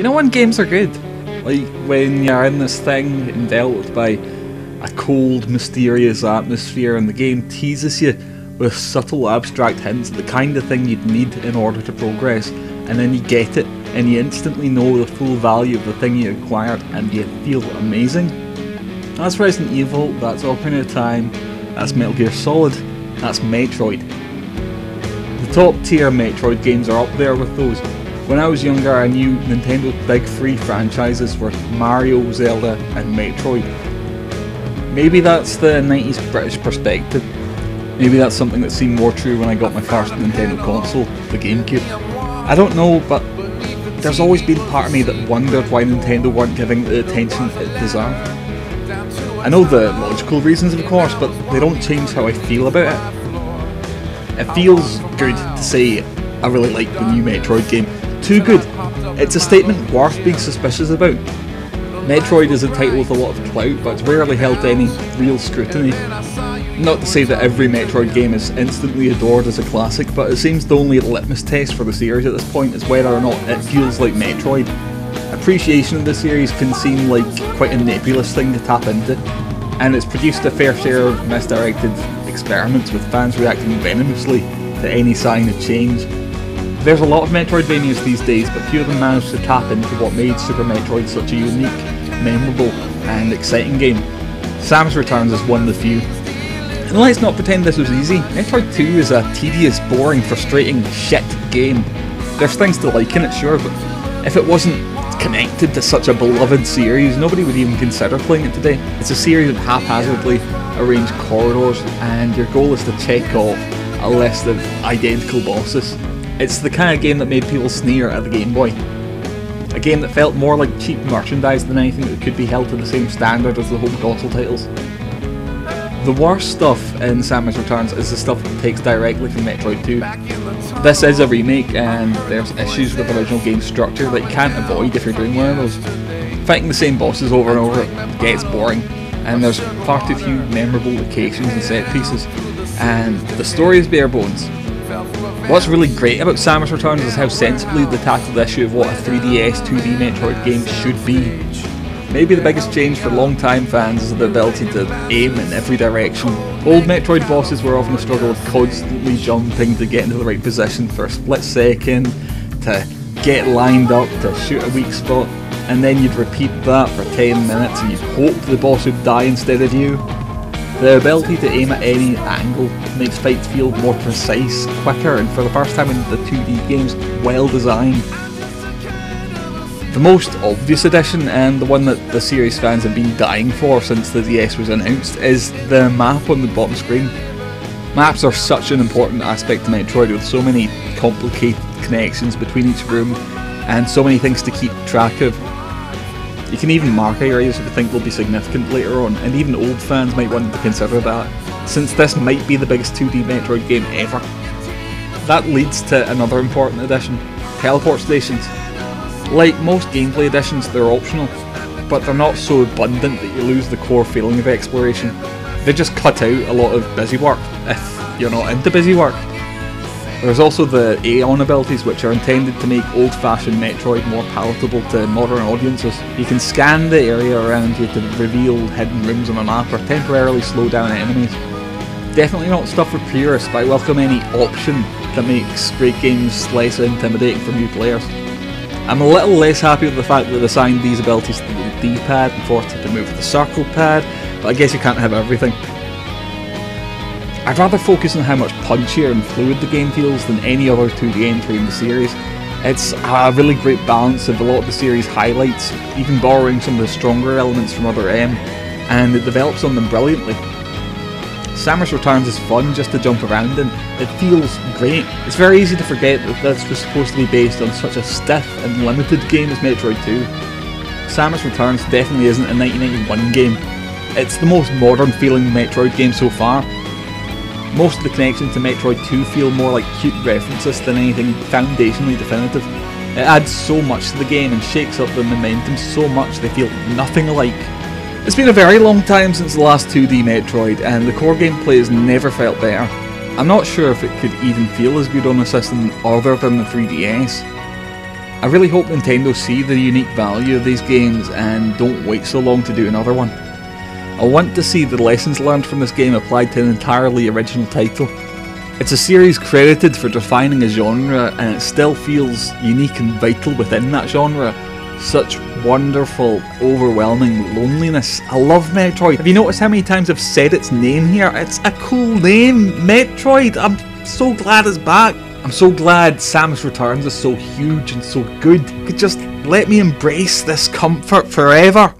You know when games are good? Like when you're in this thing enveloped by a cold, mysterious atmosphere and the game teases you with subtle abstract hints, the kind of thing you'd need in order to progress, and then you get it and you instantly know the full value of the thing you acquired and you feel amazing. That's Resident Evil, that's Ocarina of Time, that's Metal Gear Solid, that's Metroid. The top tier Metroid games are up there with those. When I was younger, I knew Nintendo's big three franchises were Mario, Zelda, and Metroid. Maybe that's the 90s British perspective. Maybe that's something that seemed more true when I got my first Nintendo console, the GameCube. I don't know, but there's always been part of me that wondered why Nintendo weren't giving the attention it deserved. I know the logical reasons, of course, but they don't change how I feel about it. It feels good to say I really like the new Metroid game. Too good. It's a statement worth being suspicious about. Metroid is a title with a lot of clout, but it's rarely held to any real scrutiny. Not to say that every Metroid game is instantly adored as a classic, but it seems the only litmus test for the series at this point is whether or not it feels like Metroid. Appreciation of the series can seem like quite a nebulous thing to tap into, and it's produced a fair share of misdirected experiments with fans reacting venomously to any sign of change. There's a lot of Metroidvanias these days, but few of them manage to tap into what made Super Metroid such a unique, memorable, and exciting game. Samus Returns is one of the few, and let's not pretend this was easy. Metroid 2 is a tedious, boring, frustrating, shit game. There's things to like in it, sure, but if it wasn't connected to such a beloved series, nobody would even consider playing it today. It's a series of haphazardly arranged corridors, and your goal is to check off a list of identical bosses. It's the kind of game that made people sneer at the Game Boy. A game that felt more like cheap merchandise than anything that could be held to the same standard as the home console titles. The worst stuff in Samus Returns is the stuff that takes directly from Metroid 2. This is a remake and there's issues with the original game structure that you can't avoid if you're doing one of those. Fighting the same bosses over and over gets boring and there's far too few memorable locations and set pieces and the story is bare bones. What's really great about Samus Returns is how sensibly they tackle the issue of what a 3DS 2D Metroid game should be. Maybe the biggest change for long-time fans is the ability to aim in every direction. Old Metroid bosses were often a struggle of constantly jumping to get into the right position for a split second, to get lined up to shoot a weak spot, and then you'd repeat that for 10 minutes and you'd hope the boss would die instead of you. The ability to aim at any angle makes fights feel more precise, quicker, and for the first time in the 2D games, well designed. The most obvious addition, and the one that the series fans have been dying for since the DS was announced, is the map on the bottom screen. Maps are such an important aspect to Metroid with so many complicated connections between each room and so many things to keep track of. You can even mark areas that you think will be significant later on, and even old fans might want to consider that, since this might be the biggest 2D Metroid game ever. That leads to another important addition teleport stations. Like most gameplay additions, they're optional, but they're not so abundant that you lose the core feeling of exploration. They just cut out a lot of busy work, if you're not into busy work. There's also the Aeon abilities, which are intended to make old-fashioned Metroid more palatable to modern audiences. You can scan the area around you to reveal hidden rooms on a map or temporarily slow down enemies. Definitely not stuff for purists, but I welcome any option that makes great games less intimidating for new players. I'm a little less happy with the fact that they assigned these abilities to the D-pad and forced it to move to the circle pad, but I guess you can't have everything. I'd rather focus on how much punchier and fluid the game feels than any other 2D entry in the series. It's a really great balance of a lot of the series highlights, even borrowing some of the stronger elements from other M, and it develops on them brilliantly. Samus Returns is fun just to jump around in. It feels great. It's very easy to forget that this was supposed to be based on such a stiff and limited game as Metroid 2. Samus Returns definitely isn't a 1991 game. It's the most modern feeling Metroid game so far. Most of the connections to Metroid 2 feel more like cute references than anything foundationally definitive. It adds so much to the game and shakes up the momentum so much they feel nothing alike. It's been a very long time since the last 2D Metroid, and the core gameplay has never felt better. I'm not sure if it could even feel as good on a system other than the 3DS. I really hope Nintendo see the unique value of these games and don't wait so long to do another one. I want to see the lessons learned from this game applied to an entirely original title. It's a series credited for defining a genre and it still feels unique and vital within that genre. Such wonderful, overwhelming loneliness. I love Metroid. Have you noticed how many times I've said its name here? It's a cool name, Metroid. I'm so glad it's back. I'm so glad Samus Returns is so huge and so good. You could just let me embrace this comfort forever.